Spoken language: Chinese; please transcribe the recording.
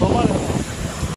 走慢点